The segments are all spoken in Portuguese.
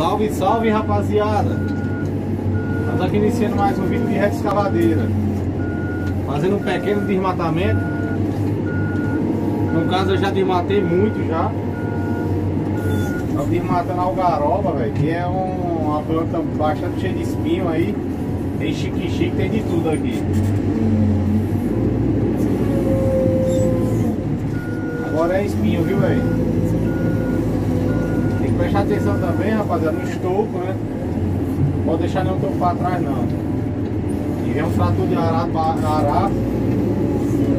Salve, salve rapaziada! Estamos aqui iniciando mais um vídeo de reta escavadeira. Fazendo um pequeno desmatamento. No caso eu já desmatei muito já. Desmatando algaroba, velho Que é um, uma planta bastante cheia de espinho aí. Tem chique-chique, tem de tudo aqui. Agora é espinho, viu, velho? Prestar atenção também, rapaziada, no estopo, né? Pode deixar nenhum topo pra trás não. E vem um trator de arar, arar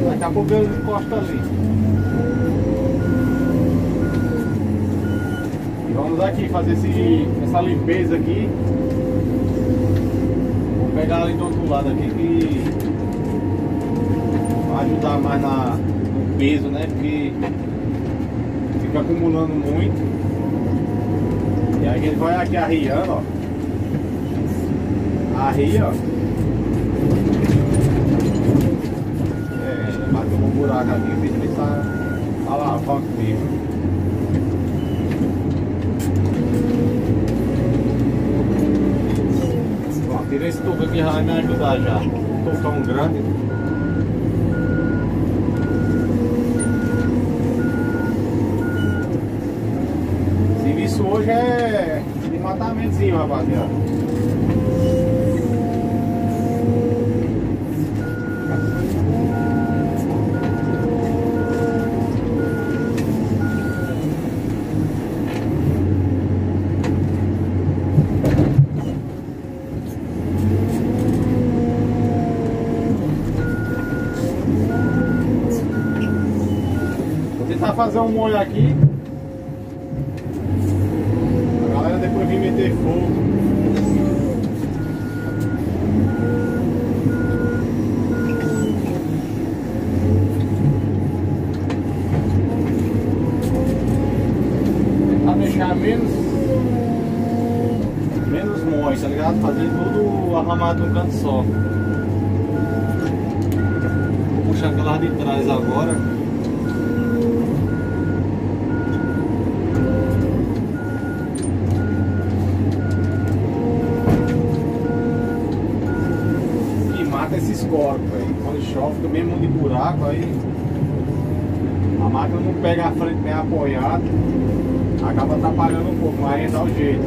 daqui a pouco ele encosta ali. E vamos aqui fazer esse, essa limpeza aqui. Vou pegar ali do outro lado aqui que vai ajudar mais na, no peso, né? Porque fica acumulando muito. E aí ele vai aqui arriando, ó. Arria, ó. É, bateu um buraco aqui, tem que estar alavanca mesmo. Bom, tirei esse tubo aqui já vai me ajudar já. Não tão grande. hoje é de rapaziada. Vou tentar fazer um molho aqui menos menos móis, tá ligado? Fazer tudo arrumado num canto só. Vou puxar aquela de trás agora. Corpos aí. Quando chove, fica mesmo de buraco aí. A máquina não pega a frente bem apoiada acaba atrapalhando um pouco, mas dá o jeito.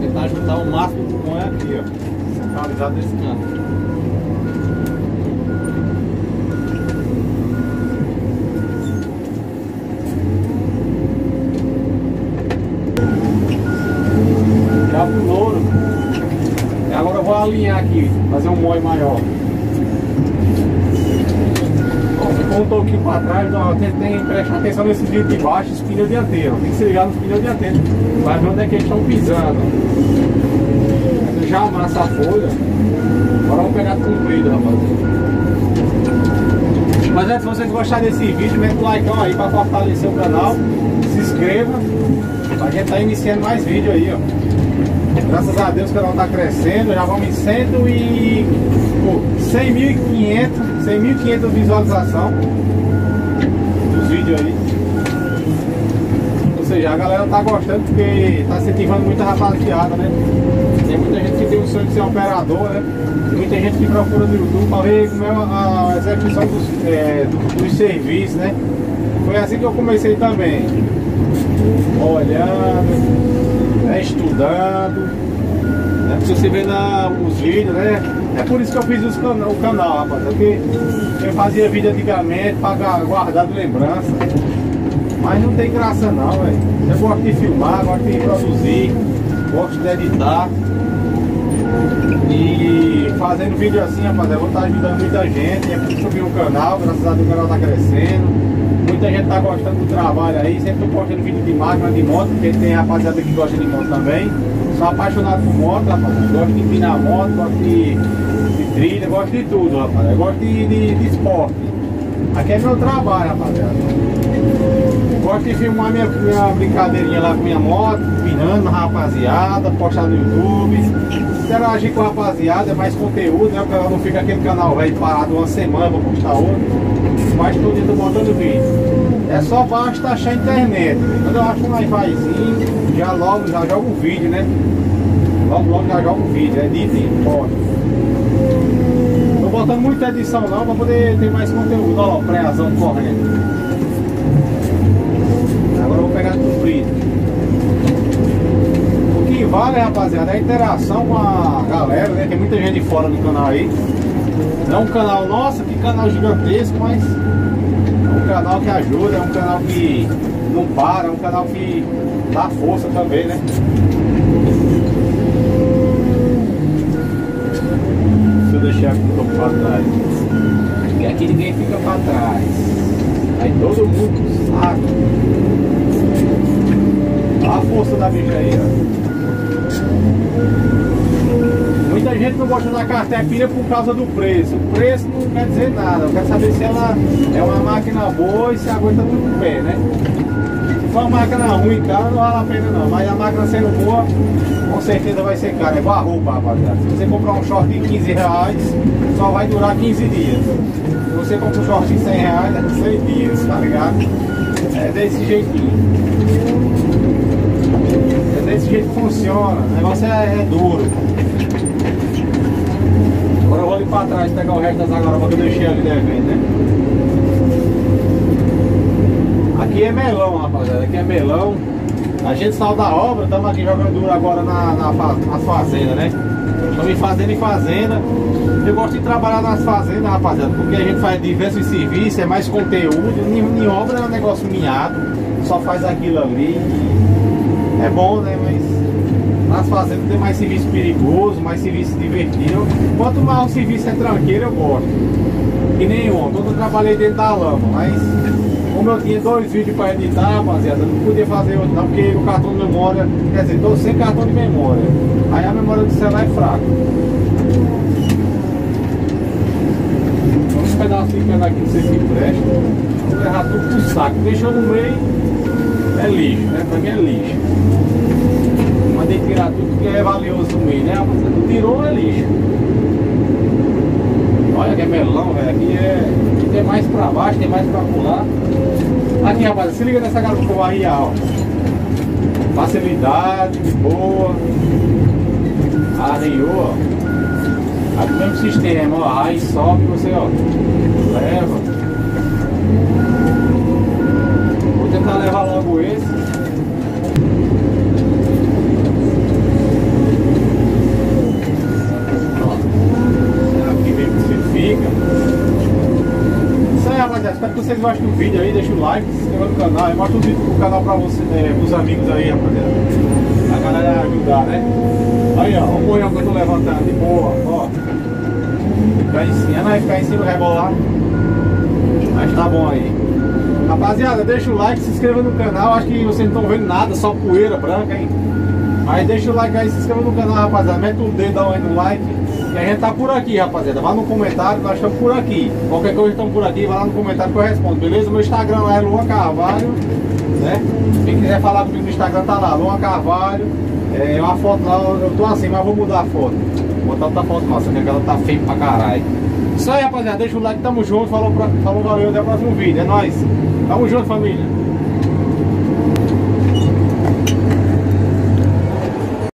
Tentar juntar o máximo do bom é aqui, ó. Centralizado desse canto. Já pro louro Agora eu aqui, fazer um mói maior. Ficou um toquinho para trás, então tem, tem que prestar atenção nesse vidro de baixo, os pneus dianteiros. Tem que se ligar nos pneus dianteiros. Vai ver onde é que eles estão pisando. Já amassa a folha. Agora vamos pegar comprido, rapaziada. Mas é, se vocês gostarem desse vídeo, mete o like aí para fortalecer o canal. Se inscreva. A gente tá iniciando mais vídeo aí, ó. Graças a Deus o canal está crescendo, já vamos em 100 e... 100.500 100.500 visualização dos vídeos aí. Ou seja, a galera tá gostando porque tá incentivando muita rapaziada, né? Tem muita gente que tem o sonho de ser operador, né? Tem muita gente que procura no YouTube para ver como é a execução dos, é, dos serviços, né? Foi assim que eu comecei também. Olhando, né, estudando. Né, se você vê na, os vídeos, né? É por isso que eu fiz os o canal, rapaz. Porque eu fazia vídeo antigamente para guardar de lembrança. Mas não tem graça não, velho. Eu gosto de filmar, gosto de produzir, gosto de editar. E fazendo vídeo assim, rapaz, eu vou estar ajudando muita gente. É por vi o canal, graças a Deus o canal está crescendo. Muita gente tá gostando do trabalho aí, sempre tô postando vídeo de máquina, de moto, porque tem rapaziada que gosta de moto também. Sou apaixonado por moto, rapaz. Gosto de empinar moto, gosto de, de trilha, gosto de tudo, rapaz. Eu gosto de, de, de esporte. Aqui é meu trabalho, rapaziada. Gosto de filmar minha, minha brincadeirinha lá com minha moto, empinando, rapaziada, postar no YouTube. interagir com a rapaziada, é mais conteúdo, né? O canal não fica aquele canal velho parado uma semana pra postar outro. Mas todo dia tô botando vídeo. É só basta achar a internet. Quando eu acho um wi já logo já jogo um vídeo, né? Logo logo já jogo um vídeo, edita e posta. Tô botando muita edição não pra poder ter mais conteúdo. Olha lá, o pré-azão correndo. Agora eu vou pegar comprido vale, rapaziada, é a interação com a galera, né? Tem muita gente fora do canal aí. Não é um canal nosso, que canal gigantesco, mas é um canal que ajuda, é um canal que não para, é um canal que dá força também, né? Deixa eu deixar aqui um pra trás. Porque aqui ninguém fica pra trás. Aí todo mundo sabe. Olha a força da bicha aí, ó. Muita gente não gosta da cartepira por causa do preço. O preço não quer dizer nada. Eu quero saber se ela é uma máquina boa e se aguenta muito bem, né? Se for uma máquina ruim, cara, não vale a pena não. Mas a máquina sendo boa, com certeza vai ser cara. É igual a roupa, rapaziada. Se você comprar um short de 15 reais, só vai durar 15 dias. Se você compra um short de 100 reais, é 100 dias, tá ligado? É desse jeitinho desse jeito funciona. O negócio é, é duro. Agora eu vou ali pra trás pegar o resto das agarovas que eu deixei ali devendo, né? Aqui é melão, rapaziada. Aqui é melão. A gente saiu da obra, estamos aqui jogando duro agora na, na, nas fazendas, né? Estamos em fazenda em fazenda. Eu gosto de trabalhar nas fazendas, rapaziada, porque a gente faz diversos serviços, é mais conteúdo. Em, em obra é um negócio minhado, só faz aquilo ali. É bom, né? Mas nas fazendas tem mais serviço perigoso, mais serviço divertido. Quanto mais o serviço é tranqueiro, eu gosto. Que nem ontem, eu trabalhei dentro da lama, mas como eu tinha dois vídeos para editar, rapaziada, não podia fazer outro não, porque o cartão de memória, quer dizer, estou sem cartão de memória. Aí a memória do celular é fraca. Uns pedaços ficando aqui, não sei se presta. Vou levar tudo pro saco. Deixou no meio, é lixo, né? Pra mim é lixo. Mandei tirar tudo que é valioso do meio, né? Você tirou, é lixo. Olha que é melão, velho. Aqui é. Tem mais pra baixo, tem mais pra pular. Aqui, rapaz, se liga nessa garupa aí, ó. Facilidade, de boa. Areou, ó. Aqui mesmo sistema, ó. Aí sobe você, ó. Leva. tentar levar logo esse. Aqui mesmo você fica. Isso aí rapaziada, espero que vocês gostem do vídeo aí, deixa o like, se inscreva no canal, mostra o vídeo do canal pra você, é, pros amigos aí, rapaziada. A galera ajudar, né? Aí ó, o moião que eu tô levantando de boa, ó. Ficar em cima, vai ficar em cima rebolar. Mas tá bom aí. Rapaziada, deixa o like, se inscreva no canal. Acho que vocês não estão vendo nada, só poeira branca, hein? Mas deixa o like aí, se inscreva no canal, rapaziada. Mete o dedão aí no like. A gente tá por aqui, rapaziada. Vá no comentário, nós estamos por aqui. Qualquer coisa estamos por aqui, vai lá no comentário que eu respondo, beleza? Meu Instagram lá é Luan Carvalho, né? Quem quiser falar comigo no Instagram tá lá, Luan Carvalho. É uma foto lá, eu tô assim, mas vou mudar a foto. Vou botar outra foto nossa, que aquela tá feia pra caralho. Isso aí, rapaziada. Deixa o like, tamo junto. Falou, pra, falou valeu, até o próximo vídeo. É nóis. Tamo junto, família.